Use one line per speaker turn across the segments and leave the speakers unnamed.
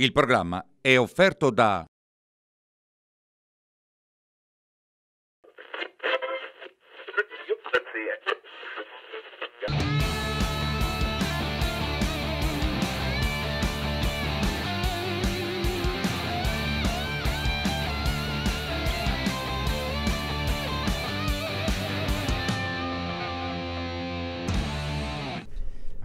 Il programma è offerto da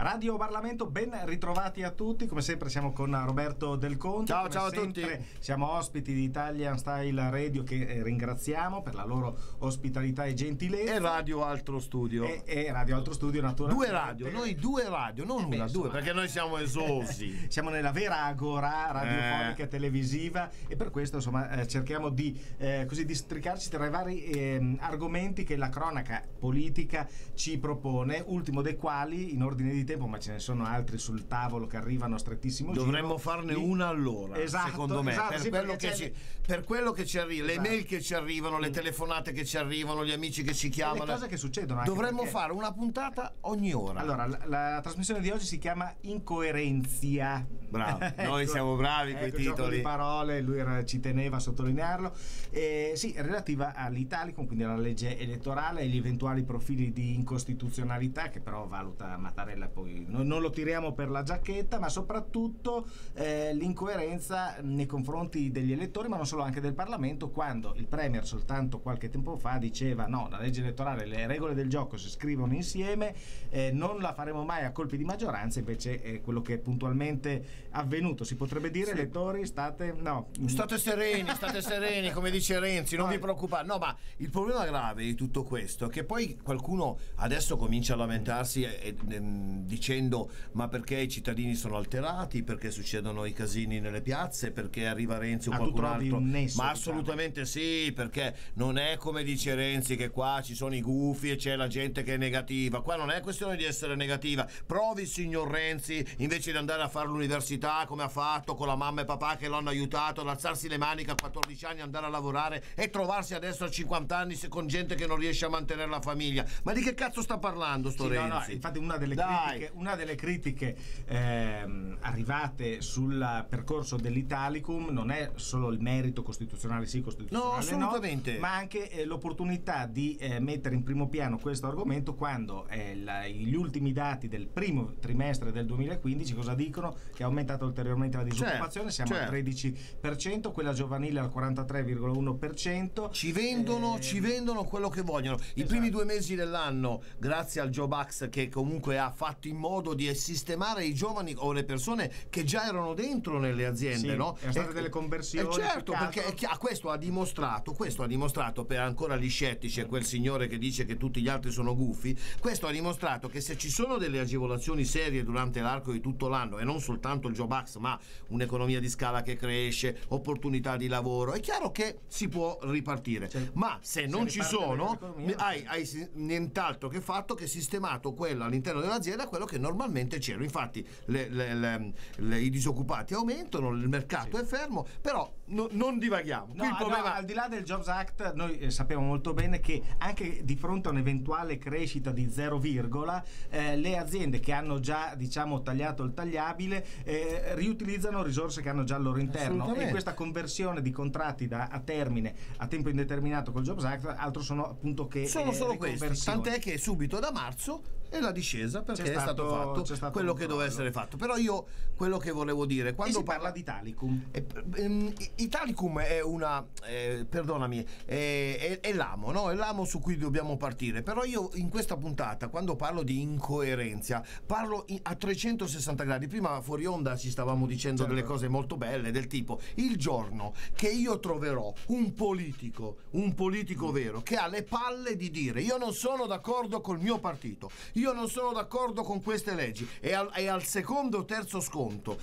Radio Parlamento, ben ritrovati a tutti. Come sempre siamo con Roberto Del Conte.
Ciao,
Come
ciao a tutti.
Siamo ospiti di Italian Style Radio che eh, ringraziamo per la loro ospitalità e gentilezza.
E Radio Altro Studio.
E, e Radio Altro Studio naturalmente.
Due radio, noi due radio, non
Eh beh,
una,
insomma.
due, perché noi siamo esosi.
Siamo nella vera agora radiofonica
Eh.
televisiva e per questo insomma eh, cerchiamo di eh, così districarci tra i vari ehm, argomenti che la cronaca politica ci propone, ultimo dei quali in ordine di tempo, ma ce ne sono altri sul tavolo che arrivano a strettissimo giro.
Dovremmo farne
Li-
una all'ora,
Esatto,
secondo me,
esatto,
per,
sì,
quello ci, per quello che ci arriva,
Esatto.
le mail che ci arrivano, le telefonate che ci arrivano, gli amici che ci
le
chiamano.
cose che succedono.
Dovremmo
perché-
fare una puntata ogni ora.
Allora, la, la trasmissione di oggi si chiama Incoerenzia.
Bravo, noi siamo bravi
ecco, gioco
titoli.
di parole, lui era- ci teneva a sottolinearlo. Eh, sì, relativa all'Italicum, quindi alla legge elettorale e gli eventuali profili di incostituzionalità che però valuta Mattarella, poi non, non lo tiriamo per la giacchetta, ma soprattutto eh, l'incoerenza nei confronti degli elettori, ma non solo anche del Parlamento, quando il Premier soltanto qualche tempo fa diceva no, la legge elettorale, le regole del gioco si scrivono insieme, eh, non la faremo mai a colpi di maggioranza, invece è quello che è puntualmente avvenuto. Si potrebbe dire,
Sì.
elettori, state... No,
State sereni, state sereni, come dice Renzi, non
No,
vi preoccupate. No, ma il problema grave di tutto questo è che poi qualcuno adesso comincia a lamentarsi ehm, dicendo ma perché i cittadini sono alterati, perché succedono i casini nelle piazze, perché arriva Renzi o
Ah,
qualcun altro.
nesso,
ma
diciamo.
assolutamente sì, perché non è come dice Renzi che qua ci sono i gufi e c'è la gente che è negativa. Qua non è questione di essere negativa. Provi, signor Renzi, invece di andare a fare l'università come ha fatto con la mamma e papà che lo hanno aiutato ad alzarsi le maniche a 14 anni, andare a lavorare e trovarsi adesso a 50 anni con gente che non riesce a mantenere la famiglia. Ma di che cazzo sta parlando sto
Sì, no,
Renzi?
no, infatti una delle
Dai.
critiche, una delle critiche, ehm, arrivate sul percorso dell'Italicum non è solo il merito costituzionale sì, costituzionale
No, assolutamente.
ma anche eh, l'opportunità di eh, mettere in primo piano questo argomento quando eh, la- gli ultimi dati del primo trimestre del 2015 cosa dicono? Che è aumentata ulteriormente la disoccupazione,
Certo,
siamo al
certo.
13%, quella giovanile al 43,1%.
Ci vendono,
Eh,
ci vendono quello che vogliono. I
Esatto.
primi due mesi dell'anno, grazie al Job Act che comunque ha fatto in modo di sistemare i giovani o le persone che già erano dentro nelle aziende,
Sì,
no?
erano state
E-
delle conversioni,
e certo, perché è chiaro, questo ha dimostrato, questo ha dimostrato per ancora gli scettici e quel signore che dice che tutti gli altri sono gufi, questo ha dimostrato che se ci sono delle agevolazioni serie durante l'arco di tutto l'anno e non soltanto il Job Act, ma un'economia di scala che cresce, opportunità di lavoro, è chiaro che si può ripartire.
Cioè,
Ma se non ci sono, hai, hai nient'altro che fatto che sistemato quello all'interno dell'azienda, quello che normalmente c'era. Infatti le- le- le- i disoccupati aumentano, il mercato è fermo, però no- non divaghiamo.
No,
il
no,
problema
al di là del Jobs Act, noi eh, sappiamo molto bene che anche di fronte a un'eventuale crescita di 0, virgola, eh, le aziende che hanno già diciamo, tagliato il tagliabile eh, riutilizzano risorse che hanno già al loro interno e questa conversione di contratti da, a termine a tempo indeterminato col Jobs Act altro sono appunto che
sono
eh,
solo questi. Tant'è che subito da marzo è la discesa perché
C'è
è stato,
stato-
fatto
stato
quello che doveva essere fatto. Però io quello che volevo dire,
e
quando
si parla di Italicum
Eh, ehm, Italicum è una, eh, perdonami, è, è- è l'amo, no? È l'amo su cui dobbiamo partire. Però io in questa puntata, quando parlo di incoerenza, parlo in- a 360 gradi. Prima fuori onda ci stavamo dicendo
Certo.
delle cose molto belle, del tipo il giorno che io troverò un politico, un politico vero, che ha le palle di dire io non sono d'accordo col mio partito, io non sono d'accordo con queste leggi. E al, e al secondo o terzo sconto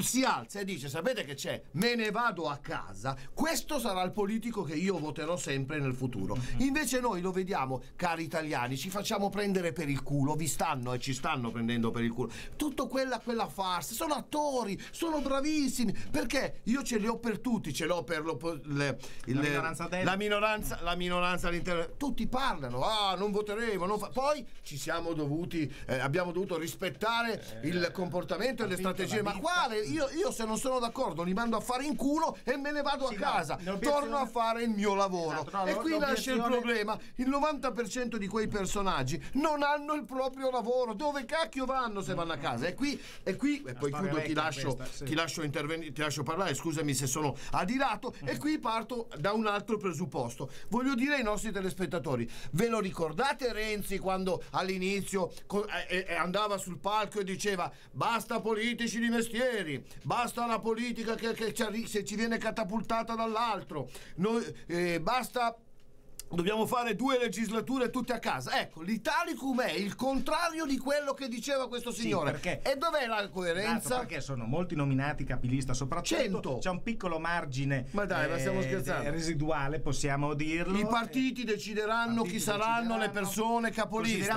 si alza e dice sapete che c'è, me ne vado a casa, questo sarà il politico che io voterò sempre nel futuro. Invece noi lo vediamo, cari italiani, ci facciamo prendere per il culo, vi stanno e ci stanno prendendo per il culo. Tutto quella, quella farsa, sono attori, sono bravissimi, perché? Io ce li ho per tutti, ce l'ho per l'oppo- le- il-
La minoranza
la minoranza, la minoranza all'interno. Tutti parlano, ah, non voteremo, non fa- poi ci siamo siamo dovuti, eh, abbiamo dovuto rispettare il comportamento e le strategie. Ma quale? Io, io se non sono d'accordo li mando a fare in culo e me ne vado
Sì,
a casa. Torno a fare il mio lavoro.
Esatto, no,
e qui nasce il problema. Il 90% di quei personaggi non hanno il proprio lavoro. Dove cacchio vanno se vanno a casa? E qui, e qui e poi chiudo, ti lascio,
questa, sì.
ti lascio intervenire, ti lascio parlare, scusami se sono adirato. E qui parto da un altro presupposto. Voglio dire ai nostri telespettatori: ve lo ricordate Renzi quando all'inizio co- eh, eh, andava sul palco e diceva basta politici di mestieri, basta la politica che, che ci se ci viene catapultata dall'altro, noi, eh, basta. Dobbiamo fare due legislature tutte a casa. Ecco, l'Italicum è il contrario di quello che diceva questo signore.
perché-
E dov'è la
Esatto,
coerenza?
perché sono molti nominati capilista soprattutto
Cento.
c'è un piccolo margine
Ma dai, ma stiamo scherzando?
residuale possiamo dirlo
I partiti decideranno
partiti
chi saranno le
decideranno.
persone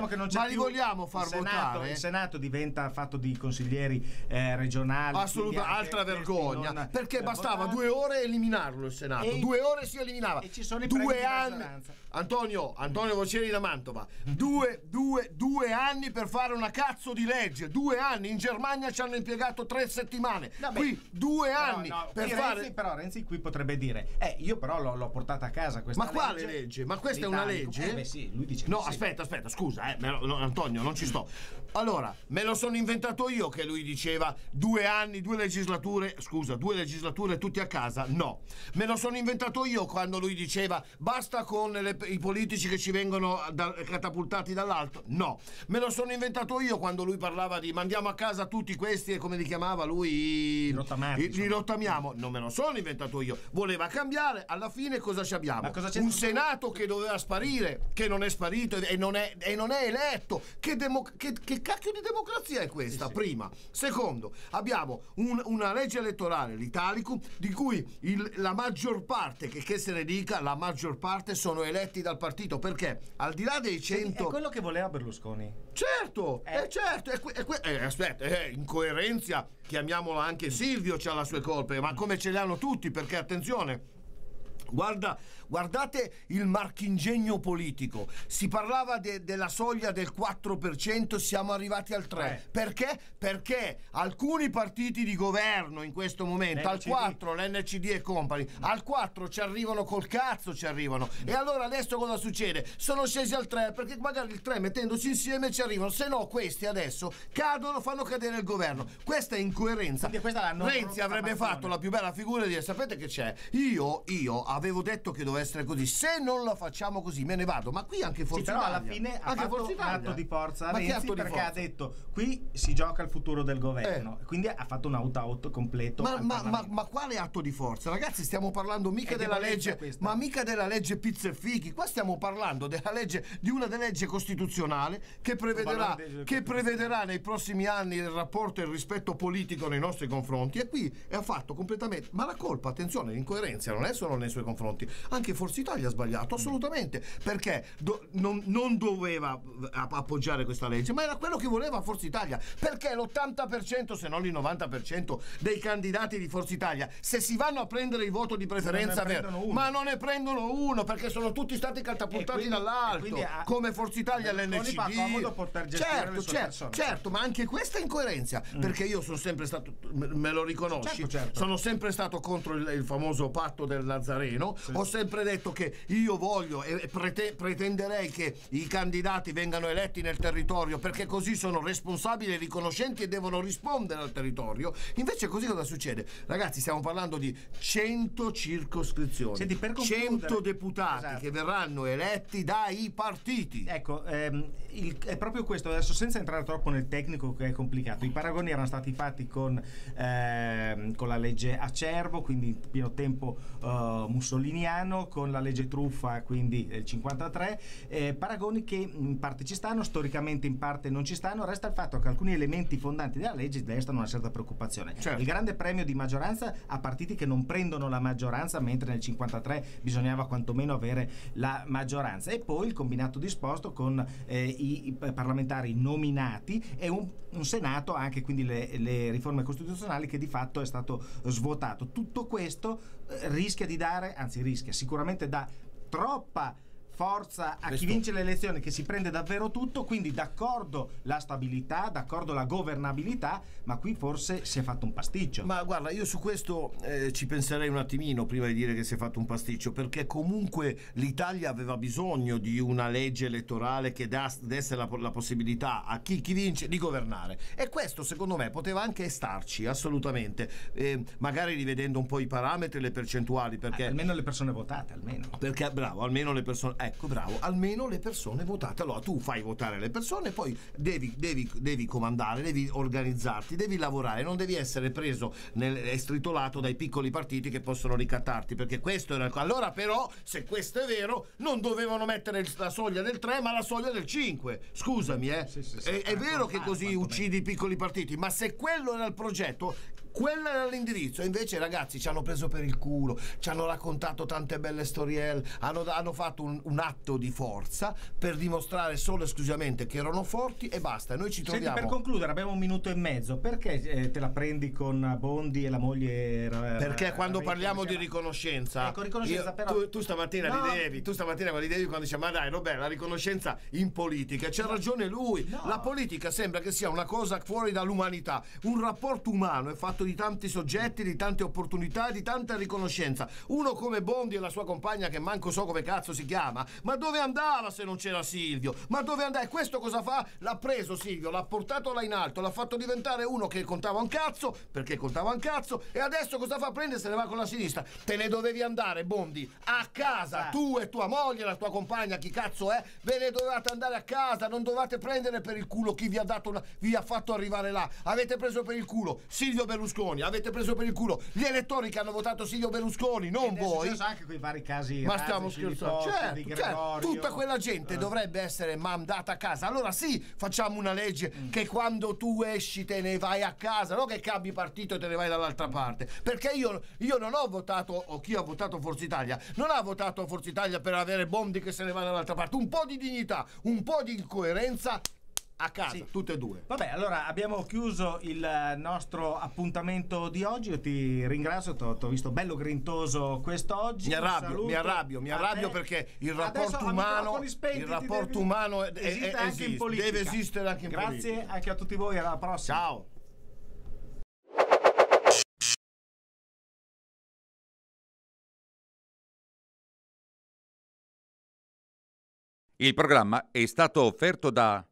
che non c'è
Ma li vogliamo far
il Senato,
votare?
Il Senato diventa fatto di consiglieri eh, regionali.
Assolutamente, altra vergogna. perché
eh,
bastava
votati.
due ore eliminarlo il Senato.
E-
due ore si eliminava.
e ci sono i
due anni.
Maggioranza.
Antonio, Antonio Voceri da Mantova. Due, due, due anni per fare una cazzo di legge. Due anni. In Germania ci hanno impiegato tre settimane.
Vabbè.
Qui due anni
no,
per
qui
fare.
Renzi, però Renzi qui potrebbe dire eh io però l'ho, l'ho portata a casa questa
Ma quale legge? Ma questa è una legge?
Eh beh sì lui dice
No,
di sì.
aspetta, aspetta, scusa, eh, lo- no, Antonio, non ci sto. Allora, me lo sono inventato io che lui diceva due anni, due legislature, scusa, due legislature tutti a casa? No. Me lo sono inventato io quando lui diceva basta con le- i politici che ci vengono da- catapultati dall'alto? No. Me lo sono inventato io quando lui parlava di mandiamo a casa tutti questi e come li chiamava lui?
I rottamati,
I- Li rottamiamo. Non me lo sono inventato io. Voleva cambiare, alla fine cosa ci abbiamo?
Cosa
Un Senato che doveva sparire, che non è sparito e non è, e non è eletto. Che, demo- che- che cacchio di democrazia è questa? Prima. Secondo, abbiamo un- una legge elettorale, l'Italicum, di cui il- la maggior parte, che, che se ne dica, la maggior parte sono eletti dal partito. Perché al di là dei
è
100...
quello che voleva Berlusconi
Certo,
Eh.
eh, certo, è que- è que- eh, aspetta, eh, incoerenza, chiamiamola anche Silvio, ha le sue colpe, ma come ce le hanno tutti, perché attenzione. Guarda, guardate il marchingegno politico. Si parlava de- della soglia del 4%, siamo arrivati al 3%.
Eh.
Perché? Perché alcuni partiti di governo in questo momento, al
L'NCD.
4, l'NCD e company, al 4 ci arrivano col cazzo, ci arrivano. E allora adesso cosa succede? Sono scesi al 3 perché magari il 3 mettendosi insieme ci arrivano, se no questi adesso cadono, fanno cadere il governo. Questa è incoerenza.
Questa
Renzi avrebbe fatto la più bella figura di dire sapete che c'è? Io, io avevo detto che doveva essere così, se non la facciamo così me ne vado, ma qui anche
Sì,
Forza
alla
Italia.
fine ha
anche
fatto un atto di forza
Ma che
Renzi perché ha
forza?
detto qui si gioca il futuro del governo
Eh.
quindi ha fatto un out-out completo
Ma, ma- ma- ma quale atto di forza? Ragazzi, stiamo parlando mica
È
della legge,
questa.
ma mica della legge pizza e fichi. Qua stiamo parlando della legge, di una delle leggi costituzionale che prevederà, che prevederà nei prossimi anni il rapporto e il rispetto politico nei nostri confronti. E qui ha fatto completamente. Ma la colpa, attenzione, l'incoerenza non è solo nei suoi confronti. Anche Forza Italia ha sbagliato, assolutamente. Perché do- non, non doveva eh, appoggiare questa legge, ma era quello che voleva Forza Italia. Perché l'80%, se non il 90% dei candidati di Forza Italia, se si vanno a prendere il voto di preferenza,
uno.
ma non ne prendono uno perché sono tutti stati catapultati
quindi-
dall'alto,
a-
come Forza Italia e l'NCD.
fa comodo
certo, certo, certo, ma anche questa è incoerenza, perché io sono sempre stato, me me lo riconosci,
Certo, certo.
sono sempre stato contro il, il famoso patto del Nazareno, ho sempre detto che io voglio e prete- pretenderei che i candidati vengano eletti nel territorio perché così sono responsabili e riconoscenti e devono rispondere al territorio. Invece così cosa succede? Ragazzi, stiamo parlando di 100 circoscrizioni,
Senti, per concludere-
100 deputati
Esatto.
che verranno eletti dai partiti.
Ecco, ehm, il- è proprio questo, adesso senza entrare troppo nel tecnico che è complicato, i paragoni erano stati fatti con, ehm, con la legge Acerbo, quindi in pieno tempo eh, mussoliniano, con la legge Truffa, quindi del 53, eh, paragoni che in parte ci stanno, storicamente in parte non ci stanno, resta il fatto che alcuni elementi fondanti della legge destano una certa preoccupazione.
Certo.
Il grande premio di maggioranza a partiti che non prendono la maggioranza, mentre nel 53 bisognava quantomeno avere la maggioranza. E poi il combinato disposto con eh, i, parlamentari nominati e un, un Senato, anche quindi le, le riforme costituzionali che di fatto è stato svuotato. Tutto questo eh, rischia di dare, anzi rischia, sicuramente dà troppa forza a chi vince le elezioni che si prende davvero tutto, quindi d'accordo la stabilità, d'accordo la governabilità, ma qui forse si è fatto un pasticcio.
Ma guarda, io su questo eh, ci penserei un attimino prima di dire che si è fatto un pasticcio, perché comunque l'Italia aveva bisogno di una legge elettorale che desse la, la possibilità a chi, chi vince di governare. E questo secondo me poteva anche starci, assolutamente, Eh, magari rivedendo un po' i parametri e le percentuali, perché...
almeno le persone votate, almeno.
Perché bravo, almeno le persone, ecco bravo, almeno le persone votate. Allora tu fai votare le persone, poi devi, devi, devi comandare, devi organizzarti, devi lavorare, non devi essere preso nel, e stritolato dai piccoli partiti che possono ricattarti. Perché questo era. Allora, però, se questo è vero, non dovevano mettere il- la soglia del 3, ma la soglia del 5. Scusami, eh.
Sì, sì, sì,
è, è
per
vero che
accordare,
così uccidi i piccoli partiti, ma se quello era il progetto, quello era l'indirizzo. Invece, ragazzi, ci hanno preso per il culo, ci hanno raccontato tante belle storielle, hanno, hanno fatto un, un atto di forza per dimostrare solo e esclusivamente che erano forti e basta. Noi ci
Senti,
troviamo.
per concludere, abbiamo un minuto e mezzo. Perché eh, te la prendi con Bondi e la moglie? Ra-
perché
Ra-
quando
Ra-
parliamo di riconoscenza,
Ecco, riconoscenza,
io-
però-
tu, tu stamattina
No.
ridevi, tu stamattina ridevi quando dice ma dai Roberto, la riconoscenza in politica, c'ha ragione lui,
No.
la politica sembra che sia una cosa fuori dall'umanità, un rapporto umano è fatto di tanti soggetti, di tante opportunità, di tanta riconoscenza. Uno come Bondi e la sua compagna che manco so come cazzo si chiama, ma dove andava se non c'era Silvio? Ma dove andava? E questo cosa fa? L'ha preso Silvio, l'ha portato là in alto, l'ha fatto diventare uno che contava un cazzo, perché contava un cazzo, e adesso cosa fa? Prende e se ne va con la sinistra. Te ne dovevi andare, Bondi, a casa, tu e tua moglie, la tua compagna, chi cazzo è? Ve ne dovevate andare a casa, non dovevate prendere per il culo chi vi ha dato una- vi ha fatto arrivare là. Avete preso per il culo Silvio Berlusconi, avete preso per il culo gli elettori che hanno votato Silvio Berlusconi, non
Ed è
voi.
successo anche quei vari casi.
Ma stiamo scherzando? Certo, certo. Tutta quella gente
Eh.
dovrebbe essere mandata a casa. Allora sì, facciamo una legge
Mm.
che quando tu esci te ne vai a casa, non che cambi partito e te ne vai dall'altra parte. Perché io, io non ho votato, o chi ha votato Forza Italia, non ha votato Forza Italia per avere Bondi che se ne va dall'altra parte. Un po' di dignità, un po' di coerenza a casa,
Sì.
tutte e due.
Vabbè, allora abbiamo chiuso il nostro appuntamento di oggi. Io ti ringrazio, ti ho visto bello grintoso quest'oggi.
Mi arrabbio, mi arrabbio, mi arrabbio perché il rapporto umano,
spenti
il rapporto
devi-
umano è- è-
esiste
è-
anche in
esiste,
politica.
deve esistere anche in
Grazie
politica.
anche a tutti voi, alla prossima.
Ciao.
Il programma è stato offerto da